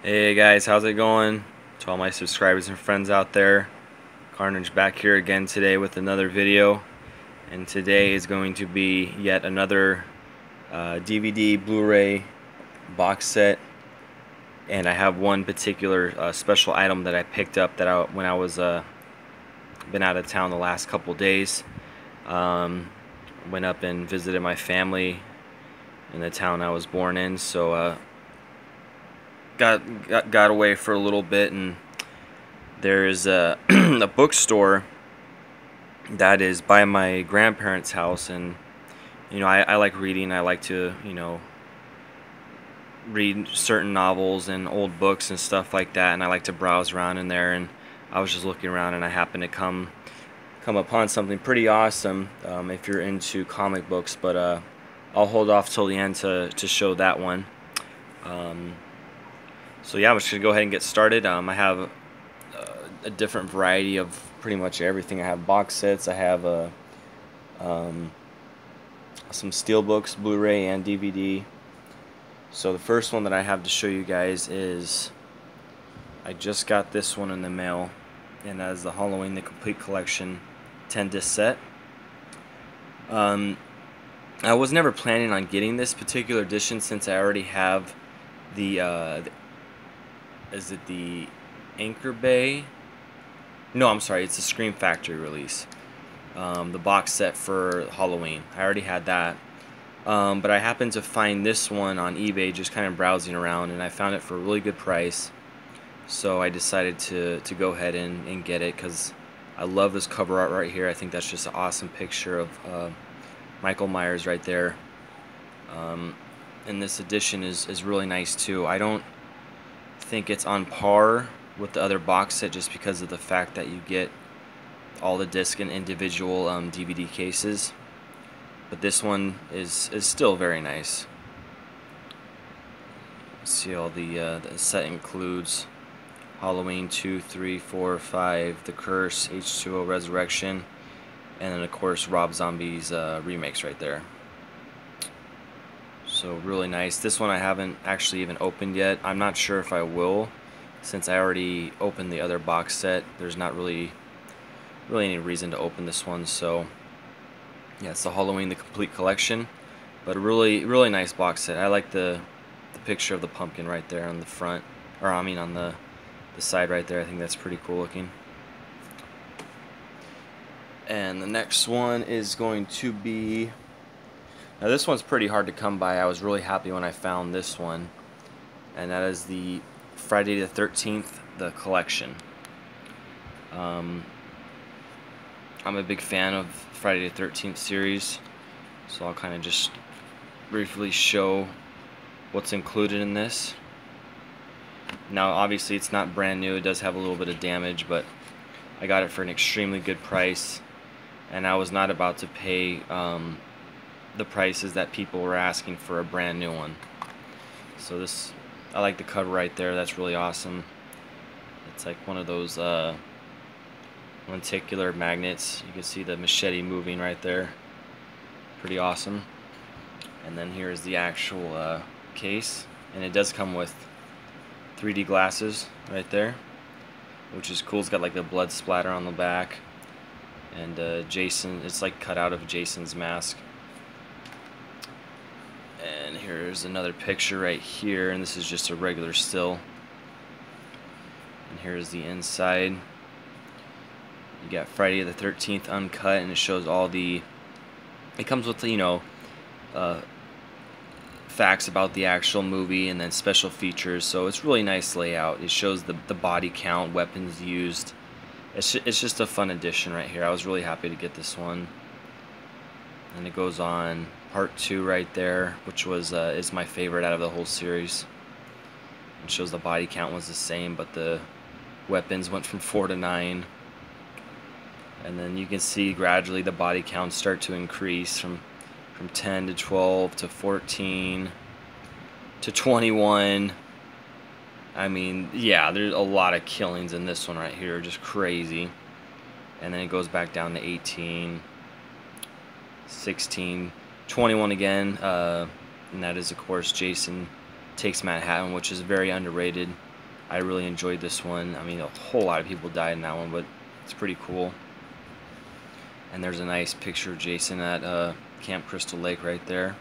Hey guys, how's it going? To all my subscribers and friends out there, Carnage back here again today with another video. And today is going to be yet another uh, DVD Blu-ray box set. And I have one particular uh, special item that I picked up that I, when I was uh, been out of town the last couple days. Um, went up and visited my family in the town I was born in. So uh, got, got got away for a little bit, and there is a a bookstore that is by my grandparents' house, and you know I, I like reading. I like to you know read certain novels and old books and stuff like that, and I like to browse around in there. And I was just looking around, and I happened to come come upon something pretty awesome um, if you're into comic books, but uh, I'll hold off till the end to, to show that one. Um, so yeah, I'm just to go ahead and get started. Um, I have uh, a different variety of pretty much everything. I have box sets, I have uh, um, some steelbooks, Blu-ray and DVD. So the first one that I have to show you guys is I just got this one in the mail and that is the Halloween The Complete Collection 10 disc set. Um, I was never planning on getting this particular edition since I already have the, uh, the is it the Anchor Bay? No, I'm sorry, it's the Scream Factory release. Um, the box set for Halloween. I already had that. Um, but I happened to find this one on eBay just kind of browsing around and I found it for a really good price. So I decided to, to go ahead and, and get it because I love this cover art right here. I think that's just an awesome picture of uh, Michael Myers right there. Um, and this edition is, is really nice too. I don't think it's on par with the other box set just because of the fact that you get all the disc in individual um, DVD cases. But this one is, is still very nice. See all the, uh, the set includes Halloween 2, 3, 4, 5, The Curse, H2O Resurrection, and then of course Rob Zombie's uh, remakes right there. So really nice. This one I haven't actually even opened yet. I'm not sure if I will since I already opened the other box set. There's not really really any reason to open this one. So yeah, it's the Halloween the Complete Collection. But a really really nice box set. I like the the picture of the pumpkin right there on the front or I mean on the the side right there. I think that's pretty cool looking. And the next one is going to be now this one's pretty hard to come by. I was really happy when I found this one. And that is the Friday the 13th, the collection. Um, I'm a big fan of Friday the 13th series. So I'll kind of just briefly show what's included in this. Now obviously it's not brand new. It does have a little bit of damage. But I got it for an extremely good price. And I was not about to pay... Um, the prices that people were asking for a brand new one. So this, I like the cover right there. That's really awesome. It's like one of those uh, lenticular magnets. You can see the machete moving right there. Pretty awesome. And then here's the actual uh, case. And it does come with 3D glasses right there. Which is cool. It's got like the blood splatter on the back. And uh, Jason, it's like cut out of Jason's mask. And here's another picture right here, and this is just a regular still. And here's the inside. You got Friday the 13th uncut, and it shows all the. It comes with, you know, uh, facts about the actual movie and then special features. So it's really nice layout. It shows the, the body count, weapons used. It's, it's just a fun addition right here. I was really happy to get this one. And it goes on part two right there, which was uh, is my favorite out of the whole series. It shows the body count was the same, but the weapons went from four to nine. And then you can see gradually the body counts start to increase from from 10 to 12 to 14 to 21. I mean, yeah, there's a lot of killings in this one right here, just crazy. And then it goes back down to 18, 16, 21 again, uh, and that is of course Jason Takes Manhattan, which is very underrated. I really enjoyed this one. I mean, a whole lot of people died in that one, but it's pretty cool. And there's a nice picture of Jason at uh, Camp Crystal Lake right there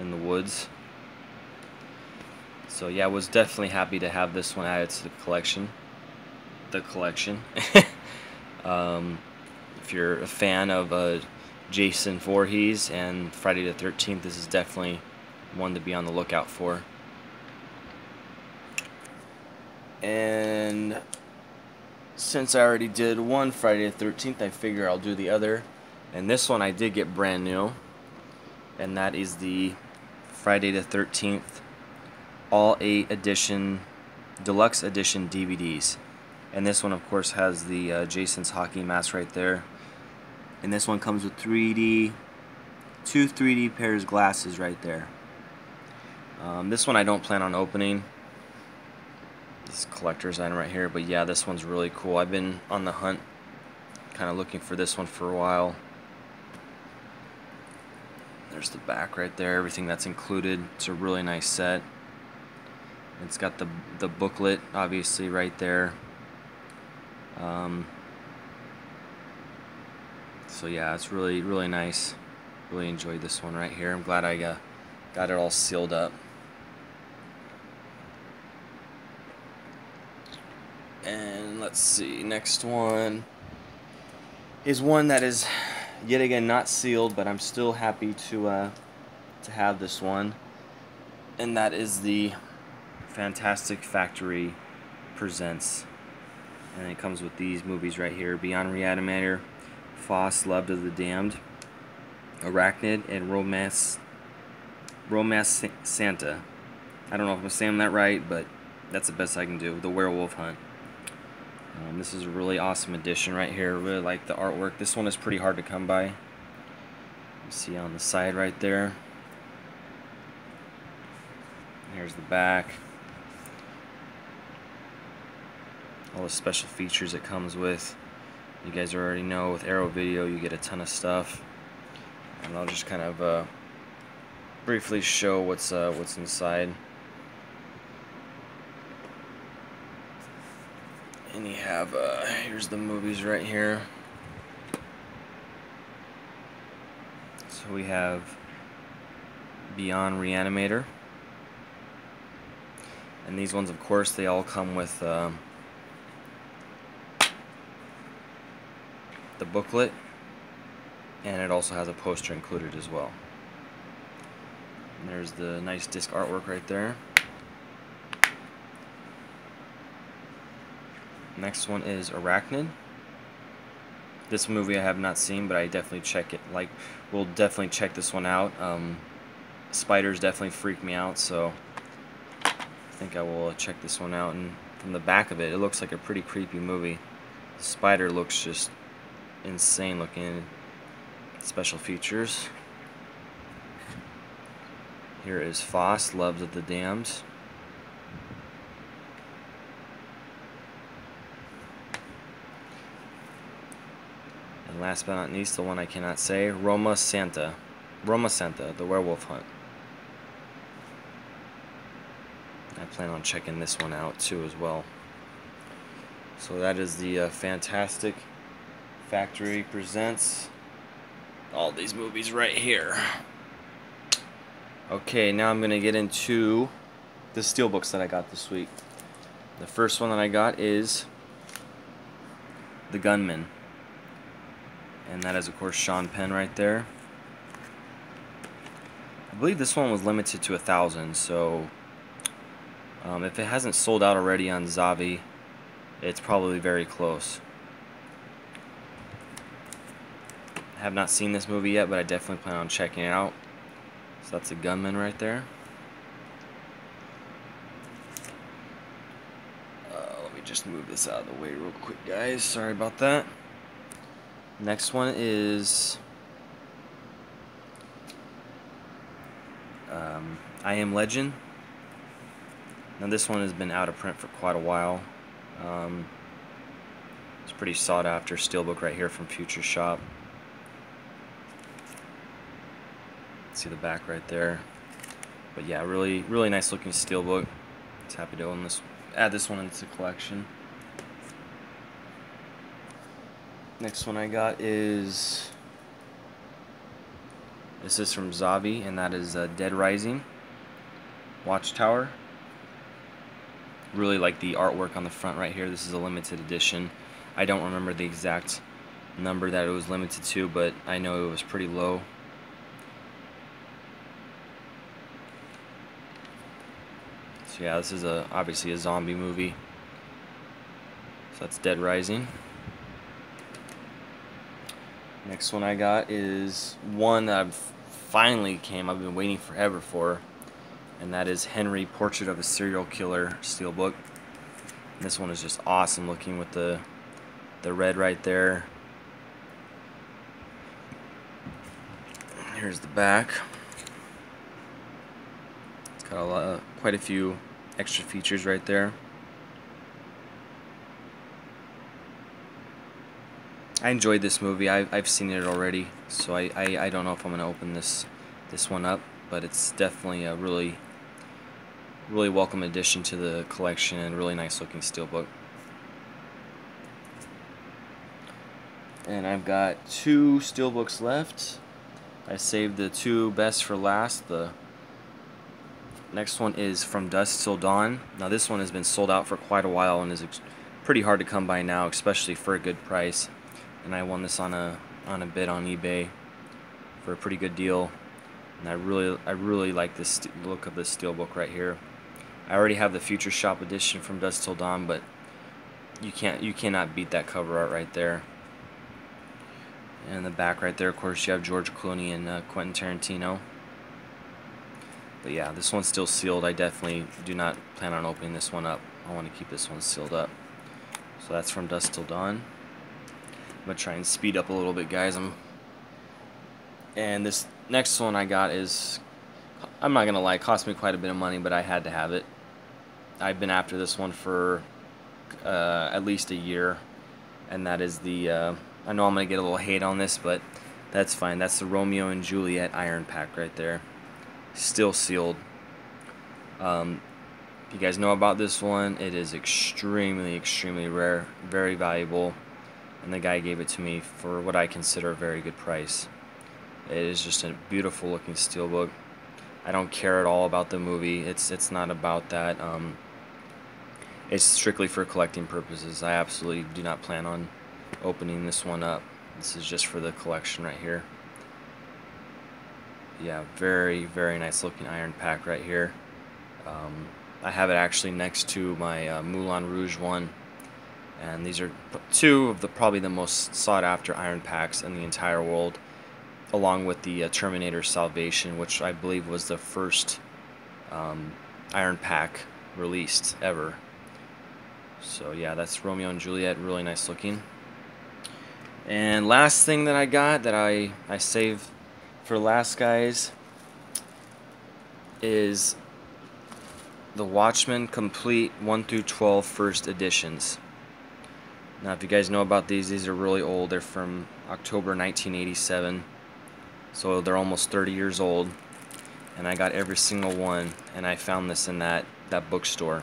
in the woods. So yeah, I was definitely happy to have this one added to the collection. The collection. um, if you're a fan of uh, Jason Voorhees and Friday the 13th, this is definitely one to be on the lookout for. And since I already did one Friday the 13th, I figure I'll do the other. And this one I did get brand new. And that is the Friday the 13th All 8 Edition, Deluxe Edition DVDs. And this one, of course, has the uh, Jason's hockey mask right there. And this one comes with 3D, two 3D pairs glasses right there. Um, this one I don't plan on opening this collector's item right here. But yeah, this one's really cool. I've been on the hunt, kind of looking for this one for a while. There's the back right there, everything that's included. It's a really nice set. It's got the the booklet, obviously, right there. Um, so yeah, it's really, really nice. Really enjoyed this one right here. I'm glad I got, got it all sealed up. And let's see, next one is one that is yet again not sealed, but I'm still happy to uh, to have this one. And that is the Fantastic Factory Presents. And it comes with these movies right here Beyond Reanimator, Faust, Loved of the Damned, Arachnid, and Romance, Romance Santa. I don't know if I'm saying that right, but that's the best I can do. The Werewolf Hunt. Um, this is a really awesome edition right here. I really like the artwork. This one is pretty hard to come by. You see on the side right there. Here's the back. All the special features it comes with. You guys already know with Arrow Video you get a ton of stuff. And I'll just kind of uh, briefly show what's uh, what's inside. And you have, uh, here's the movies right here. So we have Beyond Reanimator. And these ones, of course, they all come with uh, the booklet. And it also has a poster included as well. And there's the nice disc artwork right there. Next one is Arachnid. This movie I have not seen, but I definitely check it. Like, we'll definitely check this one out. Um, spiders definitely freak me out, so I think I will check this one out. And from the back of it, it looks like a pretty creepy movie. The spider looks just insane looking. Special features. Here is Faust, Loves of the Damned. And last but not least, the one I cannot say, Romasanta. Roma Santa, the werewolf hunt. I plan on checking this one out too as well. So that is the uh, Fantastic Factory presents all these movies right here. Okay, now I'm going to get into the steelbooks that I got this week. The first one that I got is The Gunman. And that is, of course, Sean Penn right there. I believe this one was limited to a thousand, so um, if it hasn't sold out already on Zavvi, it's probably very close. I have not seen this movie yet, but I definitely plan on checking it out. So that's a gunman right there. Uh, let me just move this out of the way real quick, guys. Sorry about that. Next one is um, I Am Legend. Now this one has been out of print for quite a while. Um, it's pretty sought after steelbook right here from Future Shop. See the back right there. But yeah, really, really nice looking steelbook. It's happy to own this, add this one into the collection. Next one I got is this is from Zavvi, and that is uh, Dead Rising Watchtower. Really like the artwork on the front right here. This is a limited edition. I don't remember the exact number that it was limited to, but I know it was pretty low. So yeah, this is a obviously a zombie movie. So that's Dead Rising. Next one I got is one that I've finally came I've been waiting forever for and that is Henry Portrait of a Serial Killer Steelbook. And this one is just awesome looking with the the red right there. Here's the back. It's got a lot, quite a few extra features right there. I enjoyed this movie. I've, I've seen it already, so I, I, I don't know if I'm going to open this this one up, but it's definitely a really really welcome addition to the collection and really nice looking steelbook. And I've got two steelbooks left. I saved the two best for last. The next one is From Dusk Till Dawn. Now this one has been sold out for quite a while and is pretty hard to come by now, especially for a good price. And I won this on a on a bid on eBay for a pretty good deal. And I really I really like this look of this steelbook right here. I already have the Future Shop edition from Dusk Till Dawn but you can't you cannot beat that cover art right there. And in the back right there of course you have George Clooney and uh, Quentin Tarantino but yeah this one's still sealed I definitely do not plan on opening this one up I want to keep this one sealed up so that's from Dusk Till Dawn I'm gonna try and speed up a little bit, guys. I'm and this next one I got is I'm not gonna lie, it cost me quite a bit of money, but I had to have it. I've been after this one for uh, at least a year, and that is the. Uh, I know I'm gonna get a little hate on this, but that's fine. That's the Romeo and Juliet Iron Pack right there, still sealed. Um, you guys know about this one. It is extremely, extremely rare, very valuable and the guy gave it to me for what I consider a very good price. It is just a beautiful looking steelbook. I don't care at all about the movie. It's it's not about that. Um, it's strictly for collecting purposes. I absolutely do not plan on opening this one up. This is just for the collection right here. Yeah, very very nice looking iron pack right here. Um, I have it actually next to my uh, Moulin Rouge one. And these are two of the probably the most sought after iron packs in the entire world along with the uh, Terminator Salvation which I believe was the first um, iron pack released ever. So yeah that's Romeo and Juliet really nice looking. And last thing that I got that I, I saved for last guys is the Watchmen Complete 1 through 12 First Editions. Now, if you guys know about these, these are really old. They're from October 1987. So they're almost 30 years old. And I got every single one. And I found this in that, that bookstore.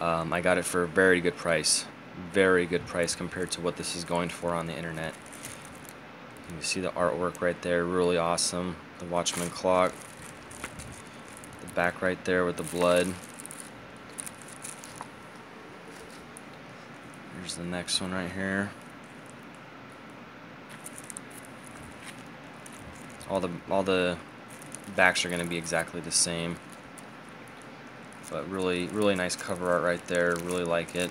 Um, I got it for a very good price. Very good price compared to what this is going for on the internet. You see the artwork right there. Really awesome. The Watchman clock. The back right there with the blood. Here's the next one right here. All the all the backs are going to be exactly the same. But really really nice cover art right there. Really like it.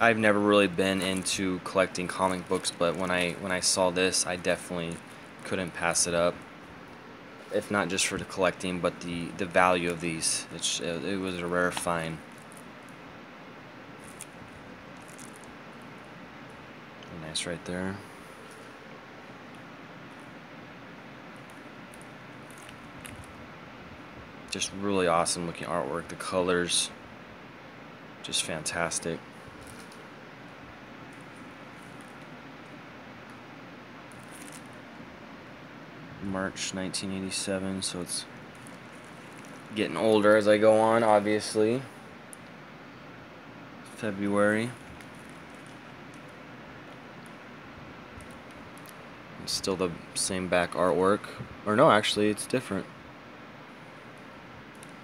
I've never really been into collecting comic books, but when I when I saw this, I definitely couldn't pass it up if not just for the collecting, but the, the value of these. It's, it, it was a rare find. Nice right there. Just really awesome looking artwork. The colors, just fantastic. March 1987, so it's getting older as I go on, obviously. February. Still the same back artwork. Or no, actually, it's different.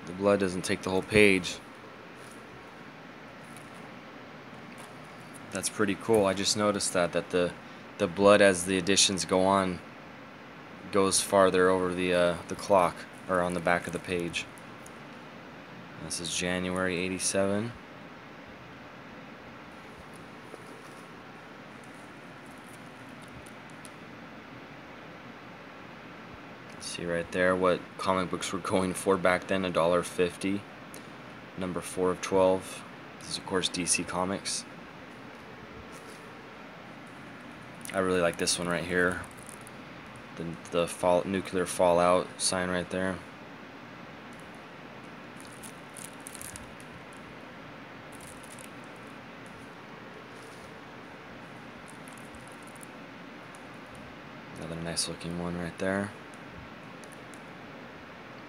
The blood doesn't take the whole page. That's pretty cool. I just noticed that that the the blood as the editions go on goes farther over the uh, the clock or on the back of the page. This is January 87. See right there what comic books were going for back then, $1.50. Number 4 of 12. This is of course DC Comics. I really like this one right here. The, the fall, nuclear fallout sign right there. Another nice looking one right there.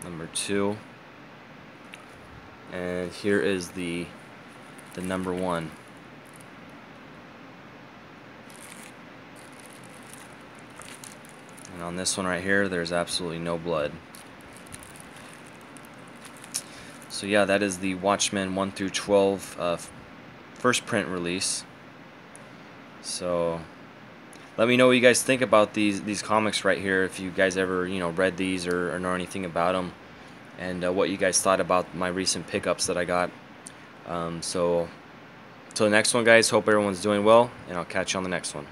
Number two. And here is the the number one. And on this one right here, there's absolutely no blood. So yeah, that is the Watchmen 1 through 12 uh, first print release. So let me know what you guys think about these these comics right here. If you guys ever you know read these or, or know anything about them, and uh, what you guys thought about my recent pickups that I got. Um, so, till the next one, guys. Hope everyone's doing well, and I'll catch you on the next one.